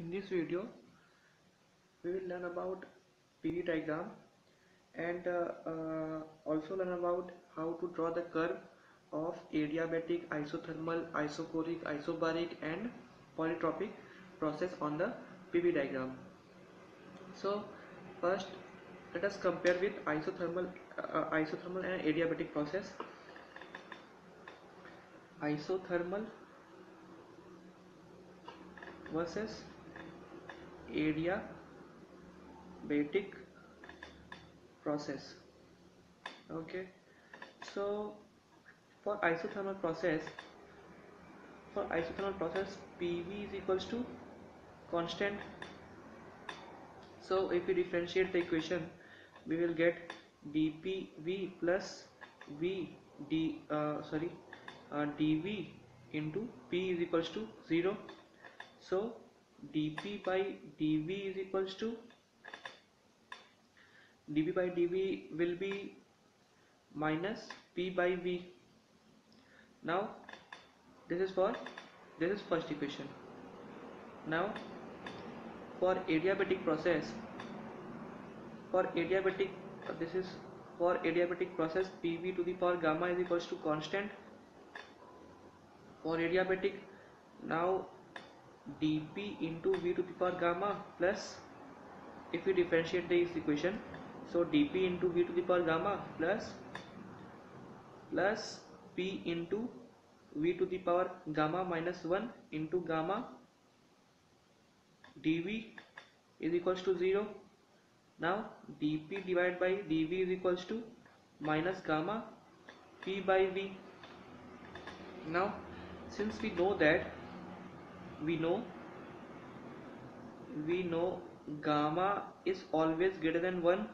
In this video, we will learn about PV diagram and uh, uh, also learn about how to draw the curve of adiabatic, isothermal, isochoric, isobaric and polytropic process on the PV diagram. So first let us compare with isothermal, uh, isothermal and adiabatic process. Isothermal versus adiabatic process. Okay. So for isothermal process for isothermal process pv is equals to constant. So if we differentiate the equation we will get dpv plus v d uh, sorry uh, dv into p is equals to 0 so dp by dv is equals to dp by dv will be minus p by v. Now this is for this is first equation. Now for adiabatic process for adiabatic this is for adiabatic process pv to the power gamma is equals to constant. For adiabatic now dp into v to the power gamma plus if we differentiate this equation so dp into v to the power gamma plus plus p into v to the power gamma minus 1 into gamma dv is equals to 0 now dp divided by dv is equals to minus gamma p by v now since we know that we know we know gamma is always greater than 1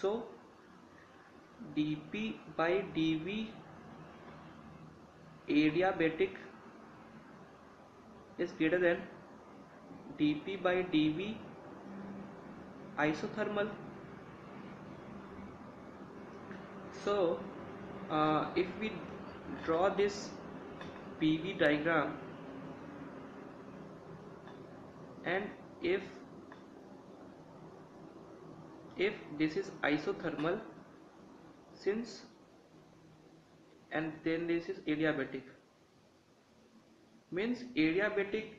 so dp by dv adiabatic is greater than dp by dv isothermal. So uh, if we draw this PV diagram and if if this is isothermal since and then this is adiabatic means adiabatic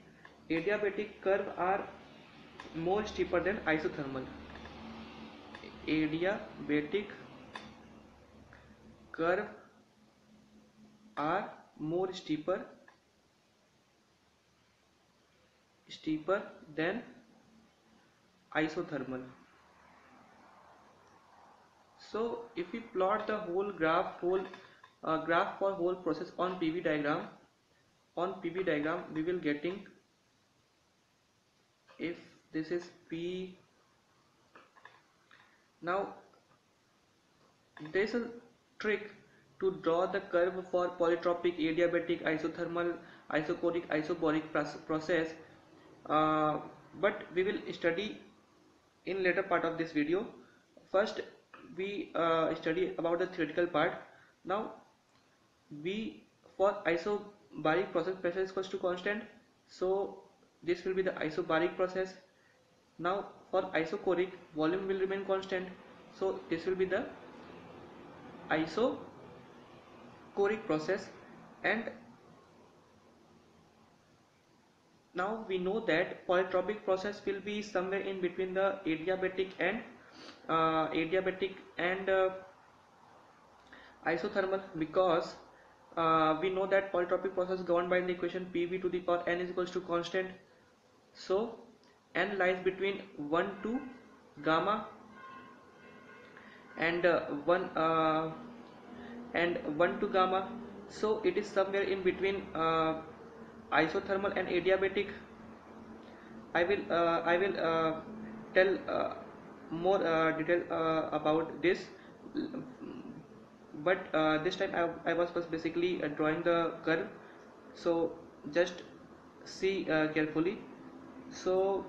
adiabatic curve are more steeper than isothermal adiabatic curve are more steeper steeper than isothermal. So if we plot the whole graph whole uh, graph for whole process on PV diagram on PV diagram we will getting if this is P now there is a trick to draw the curve for polytropic adiabatic isothermal isochoric isobaric process uh, but we will study in later part of this video. First we uh, study about the theoretical part. Now we for isobaric process pressure is equals to constant so this will be the isobaric process. Now for isochoric volume will remain constant. So this will be the isochoric process and now we know that polytropic process will be somewhere in between the adiabatic and uh, adiabatic and uh, isothermal because uh, we know that polytropic process governed by the equation pv to the power n is equals to constant. So n lies between 1 to gamma and uh, 1 uh, and 1 to gamma. So it is somewhere in between uh, isothermal and adiabatic. I will uh, I will uh, tell uh, more uh, detail uh, about this. But this time I, I was first basically drawing the curve. So just see carefully. So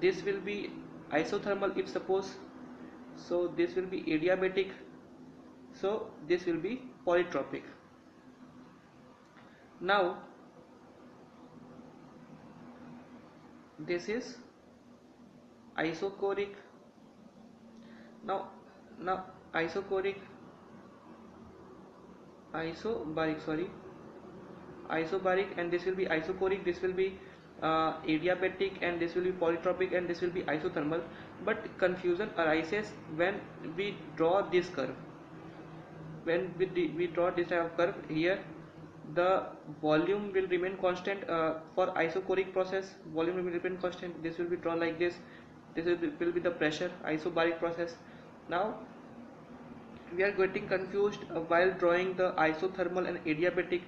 this will be isothermal if suppose. So this will be adiabatic. So this will be polytropic now this is isochoric now now isochoric isobaric sorry isobaric and this will be isochoric this will be uh, adiabatic and this will be polytropic and this will be isothermal. But confusion arises when we draw this curve. When we, we draw this type of curve here the volume will remain constant uh, for isochoric process volume will remain constant. This will be drawn like this. This will be, will be the pressure isobaric process. Now we are getting confused uh, while drawing the isothermal and adiabatic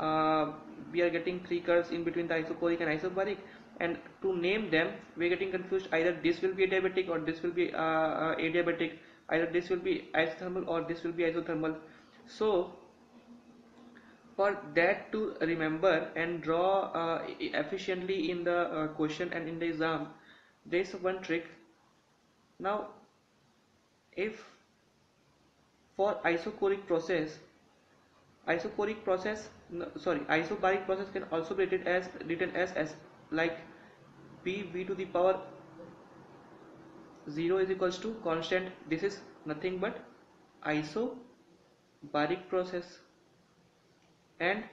uh, we are getting three curves in between the isochoric and isobaric. And to name them we are getting confused. Either this will be adiabatic or this will be uh, uh adiabatic. Either this will be isothermal or this will be isothermal. So for that to remember and draw uh, efficiently in the uh, question and in the exam there is one trick. Now if for isochoric process isochoric process no, sorry isobaric process can also be written as written as as like p v to the power 0 is equals to constant. This is nothing but isobaric process and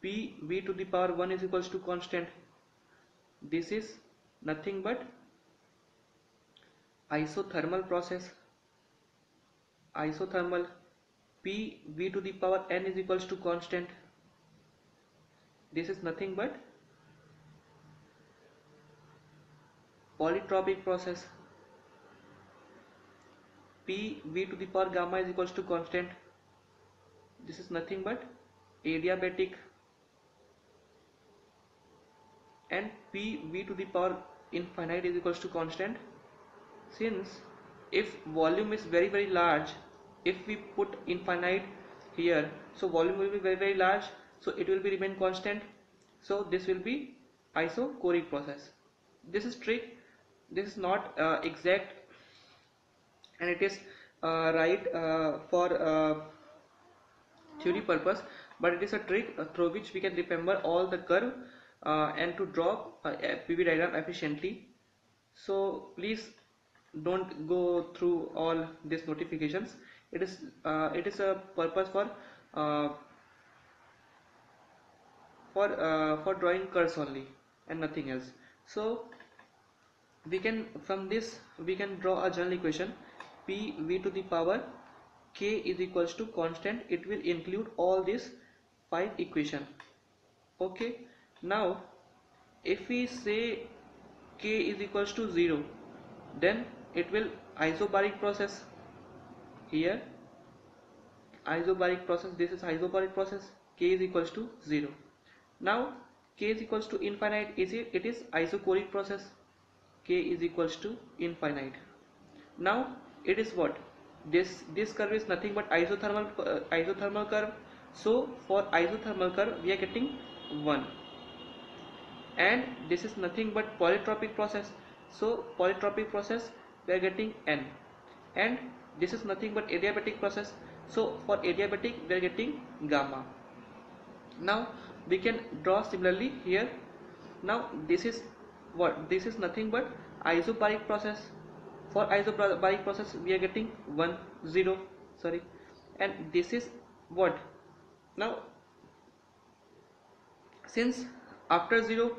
p v to the power 1 is equals to constant. This is nothing but isothermal process. Isothermal p v to the power n is equals to constant. This is nothing but polytropic process. P v to the power gamma is equals to constant. This is nothing but adiabatic and p v to the power infinite is equals to constant. Since if volume is very very large if we put infinite here so volume will be very very large so it will be remain constant. So this will be isochoric process. This is trick. This is not uh, exact and it is uh, right uh, for uh, theory purpose but it is a trick uh, through which we can remember all the curve uh, and to draw a PV diagram efficiently. So please don't go through all these notifications. It is uh, it is a purpose for uh, for uh, for drawing curves only and nothing else. So we can from this we can draw a general equation. P v to the power k is equals to constant. It will include all these 5 equation. Okay. Now if we say k is equals to 0 then it will isobaric process. Here isobaric process this is isobaric process. K is equals to 0 now k is equals to infinite is it it is isochoric process. K is equals to infinite. Now it is what? This this curve is nothing but isothermal uh, isothermal curve so for isothermal curve we are getting 1 and this is nothing but polytropic process. So polytropic process we are getting n. And this is nothing but adiabatic process. So for adiabatic we are getting gamma. Now we can draw similarly here. Now this is what this is nothing but isobaric process. For isobaric process we are getting 1 0 sorry. And this is what now since after 0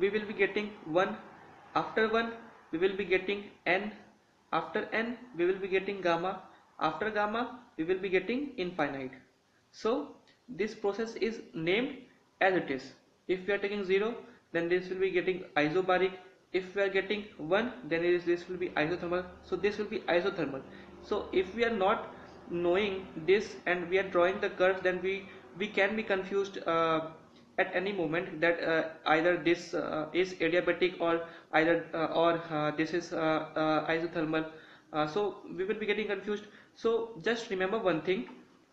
we will be getting 1 after 1 we will be getting n. After n we will be getting gamma. After gamma we will be getting infinite. So this process is named as it is. If we are taking 0 then this will be getting isobaric. If we are getting 1 then this will be isothermal. So this will be isothermal. So if we are not knowing this and we are drawing the curves then we we can be confused uh, at any moment that uh, either this uh, is adiabatic or either uh, or uh, this is uh, isothermal. So we will be getting confused. So just remember one thing.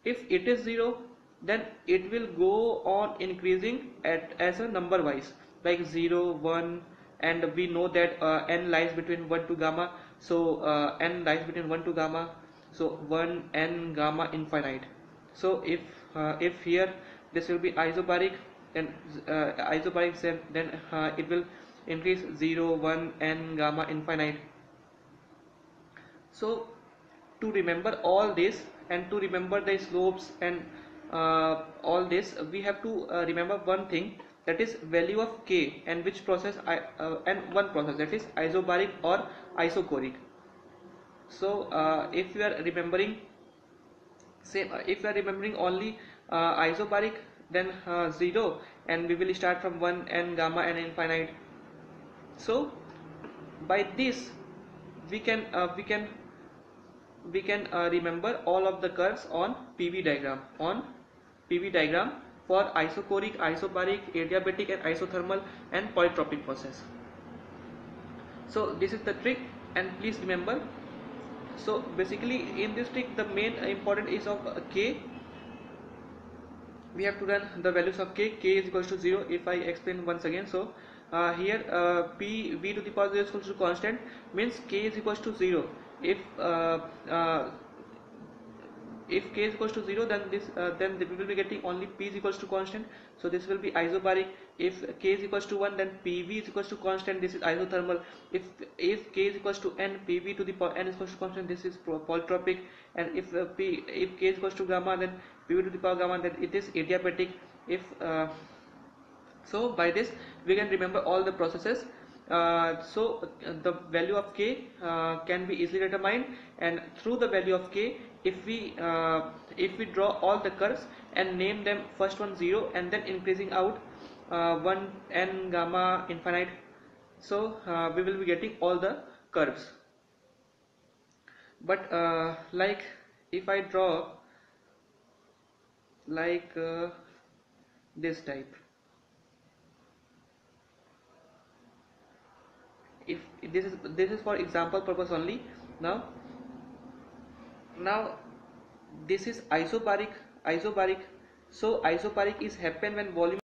If it is 0 then it will go on increasing at as a number wise like 0 1 and we know that n lies between 1 to gamma. So n lies between 1 to gamma. So 1 n gamma infinite. So if if here this will be isobaric then uh, isobaric then uh, it will increase 0 1 n gamma infinite. So to remember all this and to remember the slopes and uh, all this we have to uh, remember one thing that is value of k and which process I, uh, and one process that is isobaric or isochoric so uh, if you are remembering say uh, if you are remembering only uh, isobaric then 0 and we will start from 1 and gamma and infinite so by this we can we can we can uh, remember all of the curves on PV diagram on PV diagram for isochoric, isobaric, adiabatic and isothermal and polytropic process. So this is the trick and please remember so basically in this trick the main important is of k. We have to run the values of k. K is equals to 0 if I explain once again. So uh, here uh, p v to the power 0 is equal to constant means k is equals to 0 if uh, uh, if k is equals to 0 then this uh, then we will be getting only p is equals to constant. So this will be isobaric if k is equals to 1 then pv is equals to constant. This is isothermal. If if k is equals to n pv to the power n is equals to constant this is polytropic. And if uh, p if k is equals to gamma then pv to the power gamma then it is adiabatic. If uh, so by this we can remember all the processes uh, so uh, the value of k uh, can be easily determined and through the value of k if we uh, if we draw all the curves and name them first one 0 and then increasing out uh, 1 n gamma infinite. So we will be getting all the curves. But like if I draw like this type if this is this is for example purpose only. Now now this is isobaric isobaric. So isobaric is happen when volume